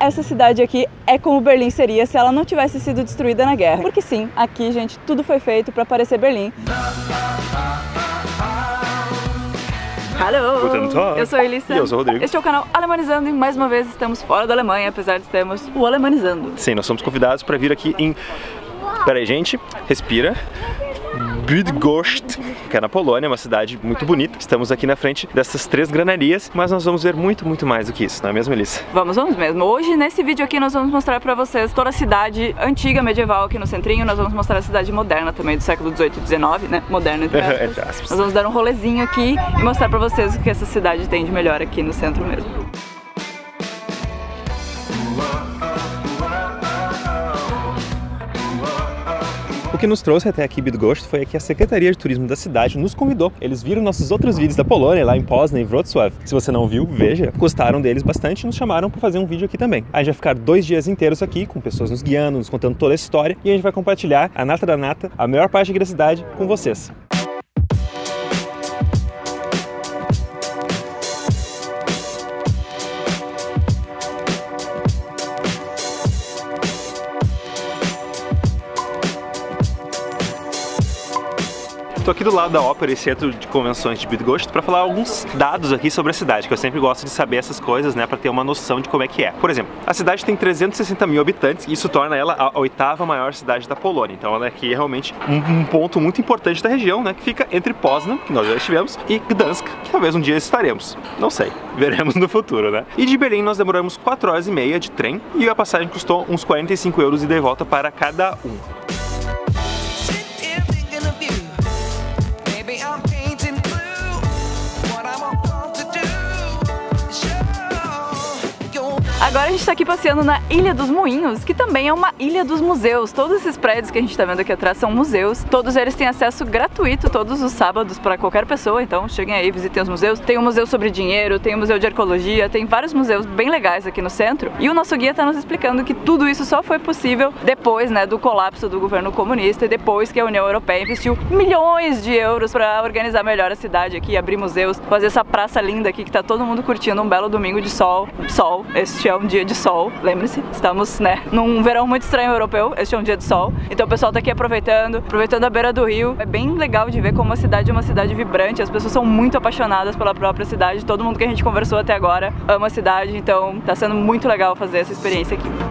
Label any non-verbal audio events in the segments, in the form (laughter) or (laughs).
essa cidade aqui é como Berlim seria se ela não tivesse sido destruída na guerra. Porque sim, aqui, gente, tudo foi feito para parecer Berlim. Hello! Guten Tag. Eu sou a Elissa. E eu sou o Rodrigo. Este é o canal Alemanizando e mais uma vez estamos fora da Alemanha, apesar de termos o Alemanizando. Sim, nós somos convidados para vir aqui em... Pera aí, gente. Respira. Bydgoszcz, que é na Polônia, uma cidade muito bonita. Estamos aqui na frente dessas três granarias, mas nós vamos ver muito, muito mais do que isso, não é mesmo, Elissa? Vamos, vamos mesmo. Hoje, nesse vídeo aqui, nós vamos mostrar pra vocês toda a cidade antiga, medieval aqui no centrinho. Nós vamos mostrar a cidade moderna também, do século 18 e 19, né? Moderna, entre (laughs) aspas. Entre aspas. Nós vamos dar um rolezinho aqui e mostrar pra vocês o que essa cidade tem de melhor aqui no centro mesmo. O que nos trouxe até aqui Bydgoszcz foi que a Secretaria de Turismo da cidade nos convidou. Eles viram nossos outros vídeos da Polônia, lá em Poznan e Wrocław. Se você não viu, veja. Gostaram deles bastante e nos chamaram para fazer um vídeo aqui também. A gente vai ficar dois dias inteiros aqui, com pessoas nos guiando, nos contando toda a história, e a gente vai compartilhar a nata da nata, a melhor parte aqui da cidade, com vocês. Estou aqui do lado da ópera e centro de convenções de Bydgoszcz para falar alguns dados aqui sobre a cidade, que eu sempre gosto de saber essas coisas, né, para ter uma noção de como é que é. Por exemplo, a cidade tem 360 mil habitantes e isso torna ela a oitava maior cidade da Polônia. Então ela aqui é realmente um, um ponto muito importante da região, né, que fica entre Poznan, que nós já estivemos, e Gdansk, que talvez um dia estaremos. Não sei, (laughs) veremos no futuro, né? E de Berlim nós demoramos 4 horas e meia de trem e a passagem custou uns 45 euros e volta para cada um. Agora a gente tá aqui passeando na Ilha dos Moinhos, que também é uma ilha dos museus. Todos esses prédios que a gente tá vendo aqui atrás são museus. Todos eles têm acesso gratuito todos os sábados para qualquer pessoa, então cheguem aí, visitem os museus. Tem um museu sobre dinheiro, tem um museu de arqueologia, tem vários museus bem legais aqui no centro. E o nosso guia tá nos explicando que tudo isso só foi possível depois, né, do colapso do governo comunista e depois que a União Europeia investiu milhões de euros para organizar melhor a cidade aqui, abrir museus, fazer essa praça linda aqui que tá todo mundo curtindo um belo domingo de sol. Sol, este é um dia de sol, lembre-se, estamos, né, num verão muito estranho europeu, este é um dia de sol. Então o pessoal tá aqui aproveitando, aproveitando a beira do rio. É bem legal de ver como a cidade é uma cidade vibrante, as pessoas são muito apaixonadas pela própria cidade, todo mundo que a gente conversou até agora ama a cidade, então tá sendo muito legal fazer essa experiência aqui.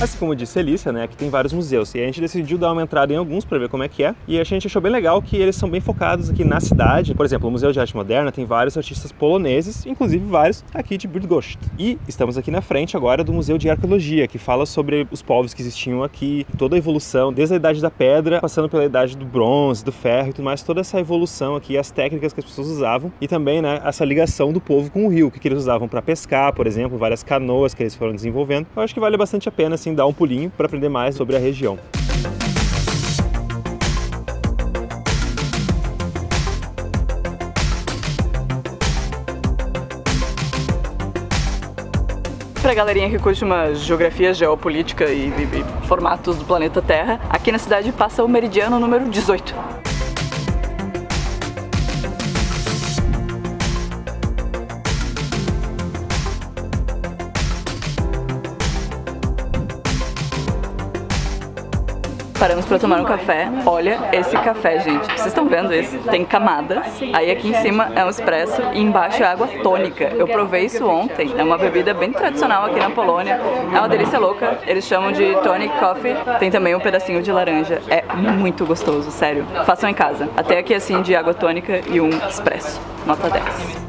Assim como disse a Elissa, né, aqui tem vários museus e a gente decidiu dar uma entrada em alguns para ver como é que é e a gente achou bem legal que eles são bem focados aqui na cidade. Por exemplo, o Museu de Arte Moderna tem vários artistas poloneses, inclusive vários aqui de Bydgoszcz. E estamos aqui na frente agora do Museu de Arqueologia, que fala sobre os povos que existiam aqui, toda a evolução, desde a Idade da Pedra, passando pela Idade do Bronze, do Ferro e tudo mais, toda essa evolução aqui, as técnicas que as pessoas usavam e também, né, essa ligação do povo com o rio, que, que eles usavam para pescar, por exemplo, várias canoas que eles foram desenvolvendo. Eu acho que vale bastante a pena, assim, dar um pulinho para aprender mais sobre a região. Pra galerinha que curte uma geografia geopolítica e, e- e formatos do planeta Terra, aqui na cidade passa o meridiano número 18. Paramos pra tomar um café. Olha esse café, gente. Vocês estão vendo esse? Tem camada. Aí aqui em cima é um expresso e embaixo é água tônica. Eu provei isso ontem. É uma bebida bem tradicional aqui na Polônia. É uma delícia louca. Eles chamam de tonic coffee. Tem também um pedacinho de laranja. É muito gostoso, sério. Façam em casa. Até aqui assim de água tônica e um expresso. Nota 10.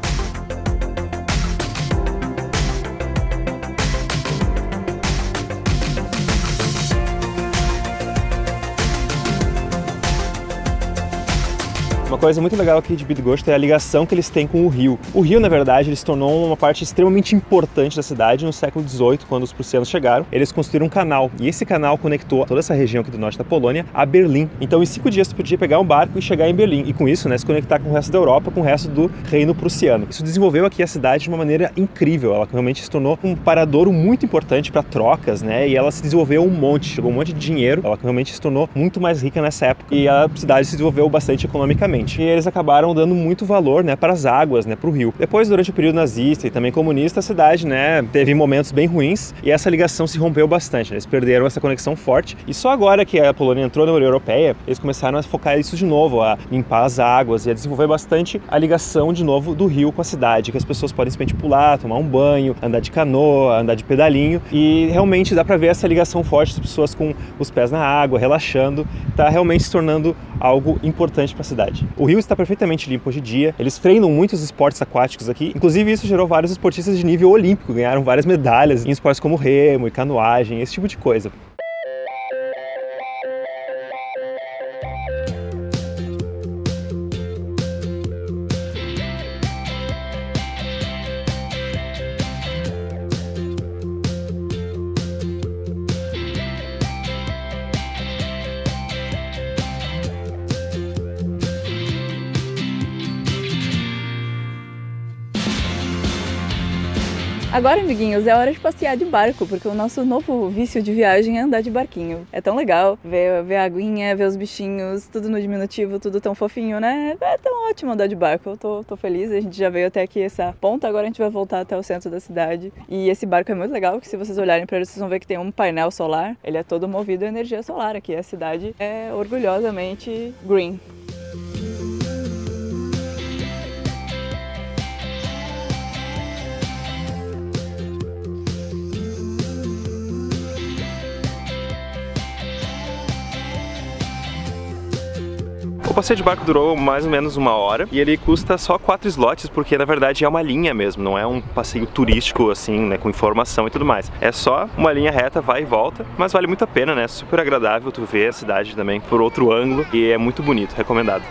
Uma coisa muito legal aqui de Bydgoszcz é a ligação que eles têm com o rio. O rio, na verdade, ele se tornou uma parte extremamente importante da cidade no século XVIII, quando os prussianos chegaram. Eles construíram um canal e esse canal conectou toda essa região aqui do norte da Polônia a Berlim. Então, em cinco dias, você podia pegar um barco e chegar em Berlim e com isso, né, se conectar com o resto da Europa, com o resto do reino prussiano. Isso desenvolveu aqui a cidade de uma maneira incrível. Ela realmente se tornou um paradouro muito importante para trocas, né? E ela se desenvolveu um monte, chegou um monte de dinheiro. Ela realmente se tornou muito mais rica nessa época e a cidade se desenvolveu bastante economicamente. E eles acabaram dando muito valor, né, para as águas, né, para o rio. Depois, durante o período nazista e também comunista, a cidade, né, teve momentos bem ruins e essa ligação se rompeu bastante. Né? Eles perderam essa conexão forte e só agora que a Polônia entrou na União Europeia, eles começaram a focar isso de novo, a limpar as águas e a desenvolver bastante a ligação de novo do rio com a cidade, que as pessoas podem simplesmente pular, tomar um banho, andar de canoa, andar de pedalinho e realmente dá para ver essa ligação forte das pessoas com os pés na água, relaxando, tá realmente se tornando algo importante para a cidade. O rio está perfeitamente limpo hoje em dia. Eles treinam muitos esportes aquáticos aqui. Inclusive isso gerou vários esportistas de nível olímpico, ganharam várias medalhas em esportes como remo e canoagem, esse tipo de coisa. Agora, amiguinhos, é hora de passear de barco, porque o nosso novo vício de viagem é andar de barquinho. É tão legal ver, ver a aguinha, ver os bichinhos, tudo no diminutivo, tudo tão fofinho, né? É tão ótimo andar de barco. Eu tô, tô feliz, a gente já veio até aqui essa ponta, agora a gente vai voltar até o centro da cidade. E esse barco é muito legal, que se vocês olharem para ele, vocês vão ver que tem um painel solar. Ele é todo movido a energia solar aqui. A cidade é orgulhosamente green. Passeio de barco durou mais ou menos uma hora e ele custa só quatro slots porque na verdade é uma linha mesmo, não é um passeio turístico assim, né, com informação e tudo mais. É só uma linha reta, vai e volta, mas vale muito a pena, né? Super agradável tu ver a cidade também por outro ângulo e é muito bonito, recomendado.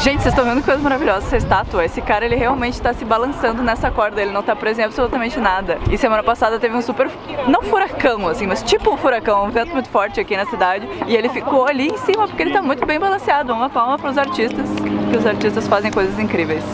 Gente, vocês estão vendo coisa maravilhosa essa estátua? Esse cara, ele realmente está se balançando nessa corda, ele não tá preso em absolutamente nada. E semana passada teve um super, não furacão assim, mas tipo um furacão, um vento muito forte aqui na cidade. E ele ficou ali em cima porque ele tá muito bem balanceado. Uma palma para os artistas, que os artistas fazem coisas incríveis.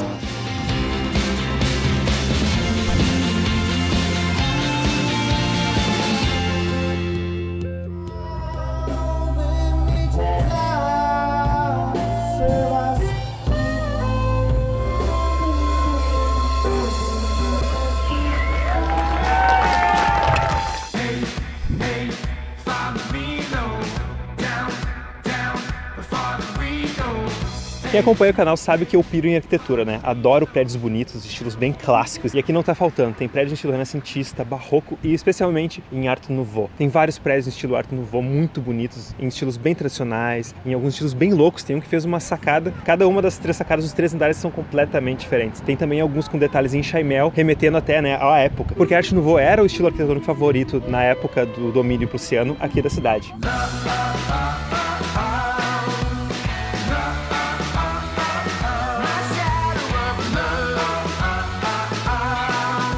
Quem acompanha o canal sabe que eu piro em arquitetura, né? Adoro prédios bonitos, estilos bem clássicos. E aqui não tá faltando. Tem prédios em estilo renascentista, barroco e especialmente em Art Nouveau. Tem vários prédios em estilo Art Nouveau muito bonitos, em estilos bem tradicionais, em alguns estilos bem loucos. Tem um que fez uma sacada. Cada uma das três sacadas dos três andares são completamente diferentes. Tem também alguns com detalhes em chaimel, remetendo até né, à época. Porque Art Nouveau era o estilo arquitetônico favorito na época do domínio prussiano aqui da cidade.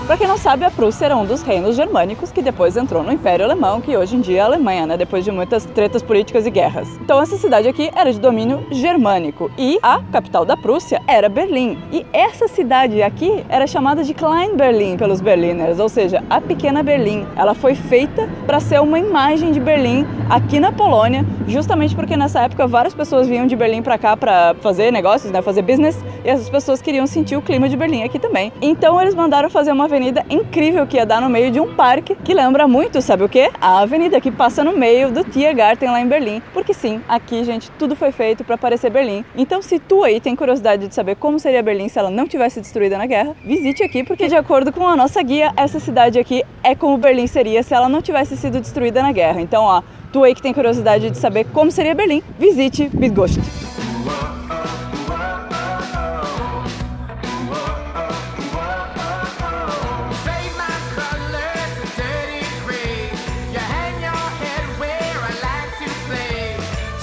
Pra quem não sabe, a Prússia era um dos reinos germânicos que depois entrou no Império Alemão, que hoje em dia é a Alemanha, né? Depois de muitas tretas políticas e guerras. Então essa cidade aqui era de domínio germânico e a capital da Prússia era Berlim. E essa cidade aqui era chamada de Klein Berlin pelos berliners, ou seja, a pequena Berlim. Ela foi feita para ser uma imagem de Berlim aqui na Polônia, justamente porque nessa época várias pessoas vinham de Berlim para cá para fazer negócios, né, fazer business, e essas pessoas queriam sentir o clima de Berlim aqui também. Então eles mandaram fazer uma avenida incrível que ia dar no meio de um parque que lembra muito, sabe o que? A avenida que passa no meio do Tiergarten lá em Berlim. Porque sim, aqui, gente, tudo foi feito para parecer Berlim. Então, se tu aí tem curiosidade de saber como seria Berlim se ela não tivesse destruída na guerra, visite aqui, porque de acordo com a nossa guia, essa cidade aqui é como Berlim seria se ela não tivesse sido destruída na guerra. Então, ó, tu aí que tem curiosidade de saber como seria Berlim, visite Bydgoszcz.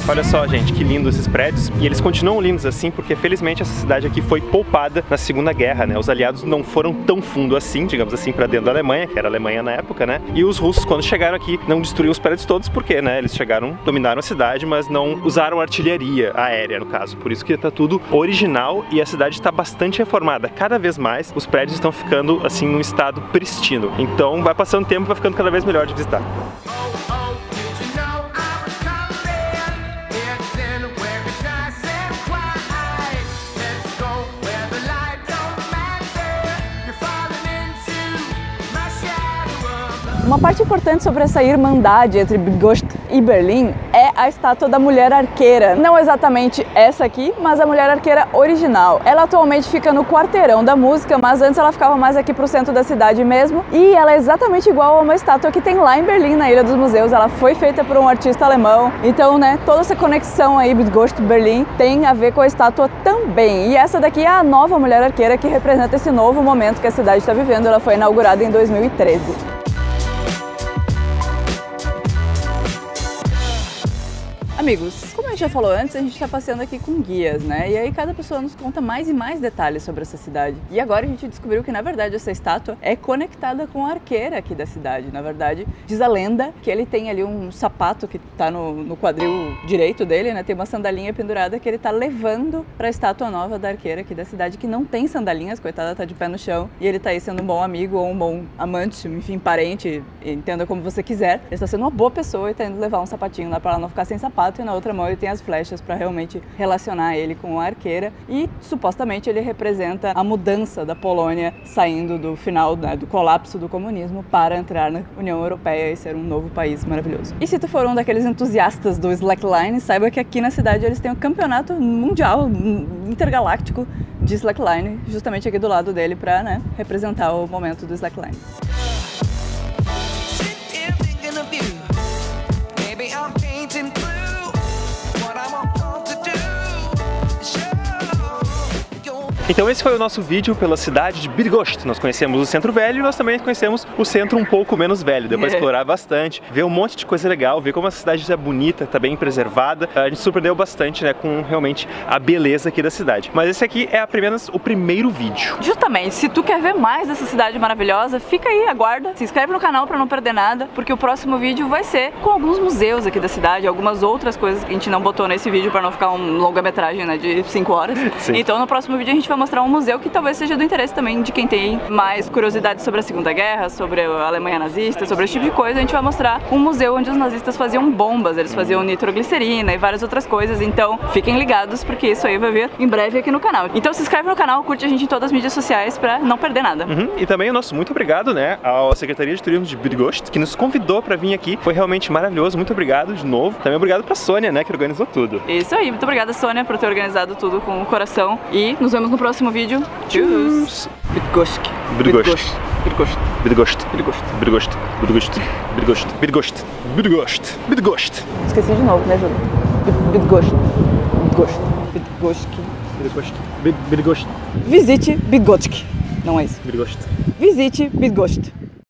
Olha só, gente, que lindo esses prédios. E eles continuam lindos assim porque felizmente essa cidade aqui foi poupada na Segunda Guerra, né? Os aliados não foram tão fundo assim, digamos assim, para dentro da Alemanha, que era a Alemanha na época, né? E os russos quando chegaram aqui não destruíram os prédios todos porque, né, eles chegaram, dominaram a cidade, mas não usaram artilharia aérea no caso. Por isso que tá tudo original e a cidade está bastante reformada. Cada vez mais os prédios estão ficando assim num estado pristino. Então vai passando tempo, vai ficando cada vez melhor de visitar. Uma parte importante sobre essa irmandade entre Bidgoszcz e Berlim é a estátua da mulher arqueira. Não exatamente essa aqui, mas a mulher arqueira original. Ela atualmente fica no quarteirão da música, mas antes ela ficava mais aqui pro centro da cidade mesmo. E ela é exatamente igual a uma estátua que tem lá em Berlim, na Ilha dos Museus. Ela foi feita por um artista alemão. Então, né, toda essa conexão aí, Bidgoszcz Berlim, tem a ver com a estátua também. E essa daqui é a nova mulher arqueira que representa esse novo momento que a cidade está vivendo. Ela foi inaugurada em 2013. Amigos, como a gente já falou antes, a gente está passeando aqui com guias, né? E aí cada pessoa nos conta mais e mais detalhes sobre essa cidade. E agora a gente descobriu que, na verdade, essa estátua é conectada com a arqueira aqui da cidade. Na verdade, diz a lenda que ele tem ali um sapato que está no, no quadril direito dele, né? Tem uma sandalinha pendurada que ele está levando para a estátua nova da arqueira aqui da cidade, que não tem sandalinhas, coitada, tá de pé no chão. E ele tá aí sendo um bom amigo ou um bom amante, enfim, parente, entenda como você quiser. Ele está sendo uma boa pessoa e tá indo levar um sapatinho lá para ela não ficar sem sapato e na outra mão ele tem as flechas para realmente relacionar ele com a arqueira e supostamente ele representa a mudança da Polônia saindo do final né, do colapso do comunismo para entrar na União Europeia e ser um novo país maravilhoso. E se tu for um daqueles entusiastas do slackline, saiba que aqui na cidade eles têm um campeonato mundial intergaláctico de slackline, justamente aqui do lado dele para né, representar o momento do slackline. Então esse foi o nosso vídeo pela cidade de Bydgoszcz. Nós conhecemos o centro velho e nós também conhecemos o centro um pouco menos velho. Deu pra (laughs) explorar bastante, ver um monte de coisa legal, ver como a cidade é bonita, tá bem preservada. A gente surpreendeu bastante, né, com realmente a beleza aqui da cidade. Mas esse aqui é apenas o primeiro vídeo. Justamente, se tu quer ver mais dessa cidade maravilhosa, fica aí, aguarda, se inscreve no canal para não perder nada, porque o próximo vídeo vai ser com alguns museus aqui da cidade, algumas outras coisas que a gente não botou nesse vídeo para não ficar um longa-metragem, né, de 5 horas. Sim. Então no próximo vídeo a gente vai mostrar um museu que talvez seja do interesse também de quem tem mais curiosidade sobre a Segunda Guerra, sobre a Alemanha nazista, sobre esse tipo de coisa. A gente vai mostrar um museu onde os nazistas faziam bombas, eles faziam nitroglicerina e várias outras coisas. Então fiquem ligados porque isso aí vai vir em breve aqui no canal. Então se inscreve no canal, curte a gente em todas as mídias sociais para não perder nada. Uhum. E também o nosso muito obrigado, né, à Secretaria de Turismo de Bydgoszcz, que nos convidou para vir aqui. Foi realmente maravilhoso. Muito obrigado de novo. Também obrigado pra Sônia, né, que organizou tudo. Isso aí, muito obrigada Sônia por ter organizado tudo com o coração e nos vemos no próximo vídeo. Tchau! Bydgoszcz. Bydgoszcz. Bydgoszcz. Bydgoszcz. Bydgoszcz. Bydgoszcz. Bydgoszcz. Bydgoszcz. Bydgoszcz. Esqueci de novo, me ajuda. Bydgoszcz. Bydgoszcz. Bydgoszcz. Byd- Bydgoszcz. Visite Bydgoszcz. Não é isso. Bydgoszcz. Visite Bydgoszcz.